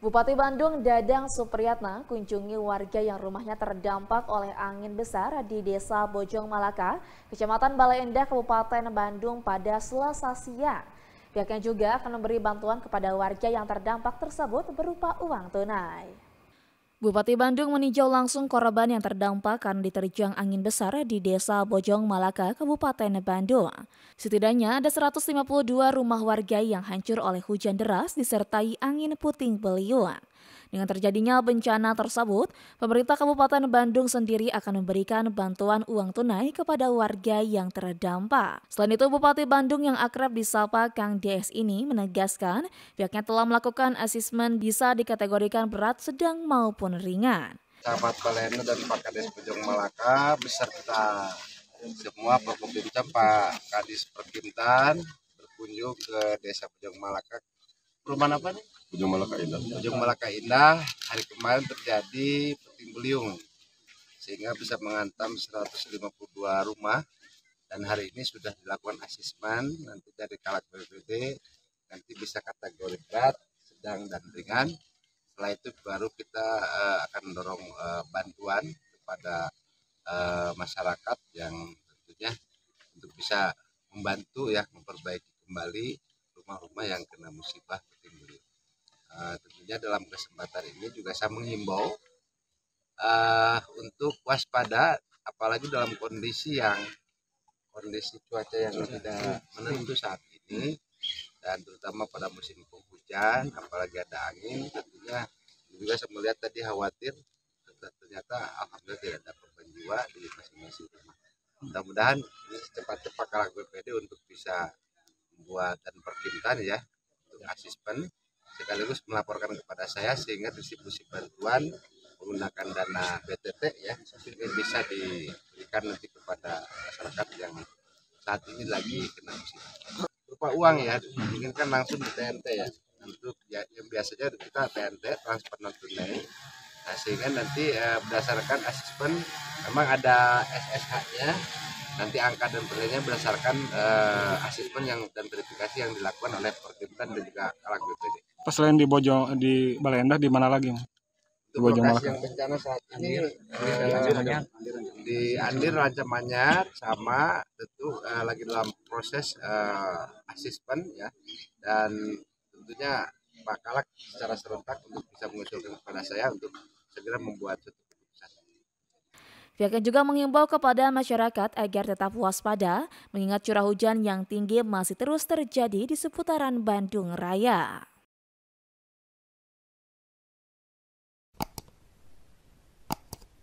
Bupati Bandung Dadang Supriyatna kunjungi warga yang rumahnya terdampak oleh angin besar di Desa Bojong Malaka, Kecamatan Balai Endah, Kabupaten Bandung pada Selasa siang. Pihaknya juga akan memberi bantuan kepada warga yang terdampak tersebut berupa uang tunai. Bupati Bandung meninjau langsung korban yang terdampak karena diterjang angin besar di Desa Bojong Malaka, Kabupaten Bandung. Setidaknya ada 152 rumah warga yang hancur oleh hujan deras disertai angin puting beliung. Dengan terjadinya bencana tersebut, pemerintah Kabupaten Bandung sendiri akan memberikan bantuan uang tunai kepada warga yang terdampak. Selain itu, Bupati Bandung yang akrab disapa Kang DS ini menegaskan pihaknya telah melakukan asesmen bisa dikategorikan berat, sedang maupun ringan. Sahabat Baleno dan Pak Kades Malaka beserta semua Prokopimda Pak Kadis Perkintan berkunjung ke Desa Bojong Malaka. Perumahan apa nih? Ujung Malaka Indah. Ujung Malaka Indah hari kemarin terjadi puting beliung sehingga bisa mengantam 152 rumah dan hari ini sudah dilakukan asesmen nanti dari Kalak BPD nanti bisa kategori berat, sedang dan ringan. Setelah itu baru kita uh, akan mendorong uh, bantuan kepada uh, masyarakat yang tentunya untuk bisa membantu ya memperbaiki kembali rumah-rumah yang kena musibah beliung. Uh, tentunya dalam kesempatan ini juga saya menghimbau uh, untuk waspada apalagi dalam kondisi yang kondisi cuaca yang tidak menentu saat ini dan terutama pada musim penghujan apalagi ada angin tentunya juga saya melihat tadi khawatir ternyata alhamdulillah tidak ada korban jiwa di masing-masing rumah mudah-mudahan ini secepat-cepat kalak BPD untuk bisa membuat dan perkintan ya untuk asisten sekaligus melaporkan kepada saya sehingga distribusi bantuan menggunakan dana BTT ya sehingga bisa diberikan nanti kepada masyarakat yang saat ini lagi kena musibah. Berupa uang ya diinginkan langsung di TNT ya untuk ya, yang biasanya kita TNT transfer non tunai nah, sehingga nanti eh, berdasarkan asesmen memang ada SSH-nya nanti angka dan nilainya berdasarkan uh, asesmen yang dan verifikasi yang dilakukan oleh Pertimtan dan juga Kalak BPD. Pas selain di Bojong di Balenda di mana lagi? Di Bojong Malaka. yang bencana saat ini uh, di Andir Raja Manyar sama tentu uh, lagi dalam proses uh, asesmen ya dan tentunya Pak Kalak secara serentak untuk bisa mengusulkan kepada saya untuk segera membuat suatu Pihaknya juga mengimbau kepada masyarakat agar tetap waspada mengingat curah hujan yang tinggi masih terus terjadi di seputaran Bandung Raya.